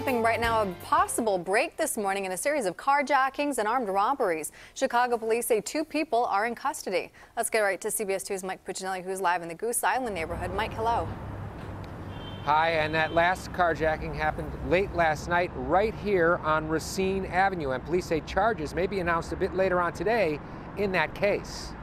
developing right now a possible break this morning in a series of carjackings and armed robberies. Chicago police say two people are in custody. Let's get right to CBS 2's Mike Puccinelli, who's live in the Goose Island neighborhood. Mike, hello. Hi, and that last carjacking happened late last night right here on Racine Avenue, and police say charges may be announced a bit later on today in that case.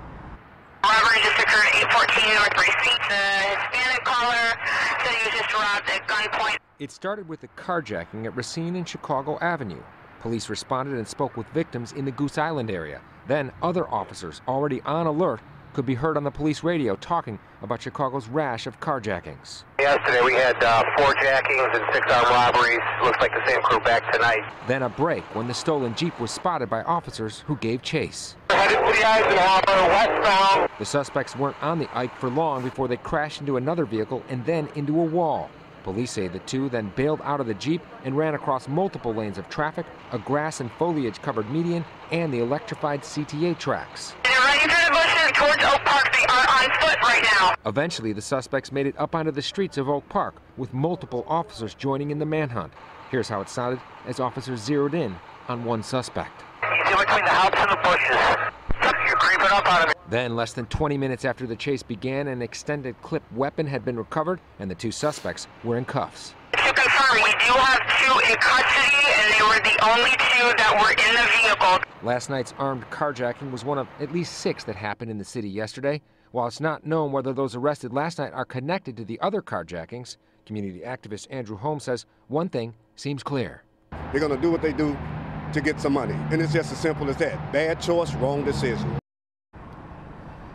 Robbery just occurred at 814 North Racine. The Hispanic caller said he was just robbed at gunpoint. It started with a carjacking at Racine and Chicago Avenue. Police responded and spoke with victims in the Goose Island area. Then other officers already on alert could be heard on the police radio talking about Chicago's rash of carjackings. Yesterday we had uh, four jackings and six armed robberies. Looks like the same crew back tonight. Then a break when the stolen Jeep was spotted by officers who gave chase. Headed to the Eisenhower, westbound. The suspects weren't on the Ike for long before they crashed into another vehicle and then into a wall. Police say the two then bailed out of the Jeep and ran across multiple lanes of traffic, a grass and foliage covered median, and the electrified CTA tracks. They're running through the bushes towards Oak Park. They are on foot right now. Eventually, the suspects made it up onto the streets of Oak Park, with multiple officers joining in the manhunt. Here's how it sounded as officers zeroed in on one suspect. He's in between the house and the bushes. You're creeping up on him. Then, less than 20 minutes after the chase began, an extended clip weapon had been recovered, and the two suspects were in cuffs. To confirm, we do have two in custody, and they were the only two that were in the vehicle. Last night's armed carjacking was one of at least six that happened in the city yesterday. While it's not known whether those arrested last night are connected to the other carjackings, community activist Andrew Holmes says one thing seems clear. They're going to do what they do to get some money. And it's just as simple as that. Bad choice, wrong decision.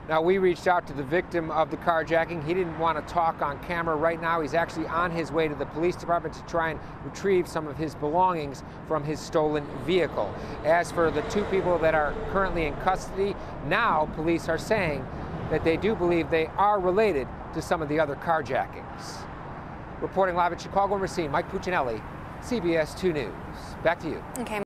Now, we reached out to the victim of the carjacking. He didn't want to talk on camera right now. He's actually on his way to the police department to try and retrieve some of his belongings from his stolen vehicle. As for the two people that are currently in custody, now police are saying that they do believe they are related to some of the other carjackings. Reporting live at Chicago and Racine, Mike Puccinelli, CBS 2 News. Back to you. Okay.